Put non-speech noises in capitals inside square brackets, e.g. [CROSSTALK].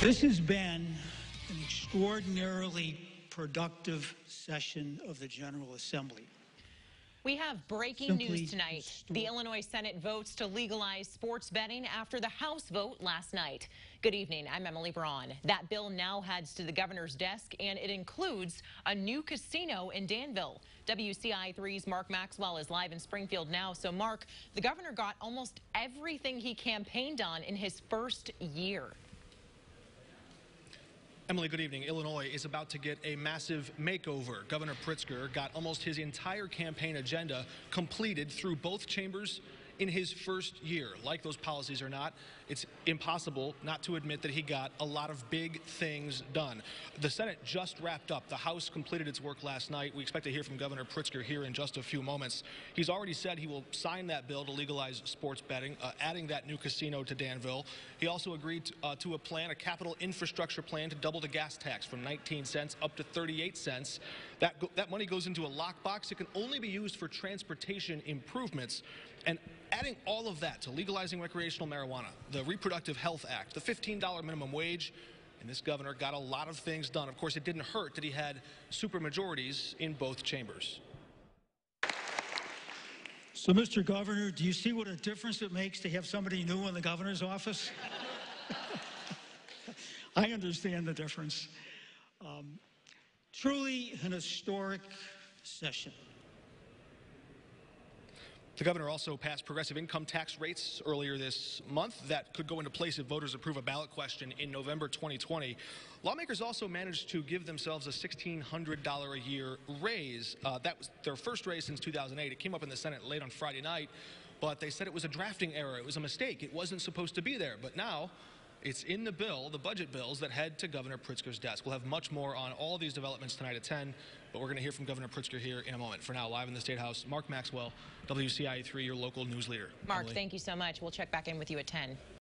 This has been an extraordinarily productive session of the General Assembly. We have breaking Simply news tonight. The Illinois Senate votes to legalize sports betting after the House vote last night. Good evening. I'm Emily Braun. That bill now heads to the governor's desk, and it includes a new casino in Danville. WCIA 3's Mark Maxwell is live in Springfield now. So, Mark, the governor got almost everything he campaigned on in his first year. Emily, good evening. Illinois is about to get a massive makeover. Governor Pritzker got almost his entire campaign agenda completed through both chambers in his first year. Like those policies or not, it's impossible not to admit that he got a lot of big things done. The Senate just wrapped up. The House completed its work last night. We expect to hear from Governor Pritzker here in just a few moments. He's already said he will sign that bill to legalize sports betting, uh, adding that new casino to Danville. He also agreed to, uh, to a plan, a capital infrastructure plan to double the gas tax from 19 cents up to 38 cents. That, that money goes into a lockbox. It can only be used for transportation improvements. And adding all of that to legalizing recreational marijuana, the Reproductive Health Act, the $15 minimum wage, and this governor got a lot of things done. Of course, it didn't hurt that he had supermajorities in both chambers. So, Mr. Governor, do you see what a difference it makes to have somebody new in the governor's office? [LAUGHS] I understand the difference. Um, truly an historic session. The governor also passed progressive income tax rates earlier this month that could go into place if voters approve a ballot question in November 2020. Lawmakers also managed to give themselves a $1,600 a year raise. Uh, that was their first raise since 2008. It came up in the Senate late on Friday night, but they said it was a drafting error. It was a mistake. It wasn't supposed to be there. But now, it's in the bill, the budget bills that head to Governor Pritzker's desk. We'll have much more on all these developments tonight at 10, but we're going to hear from Governor Pritzker here in a moment. For now, live in the State House, Mark Maxwell, WCIA 3, your local news leader. Mark, Emily. thank you so much. We'll check back in with you at 10.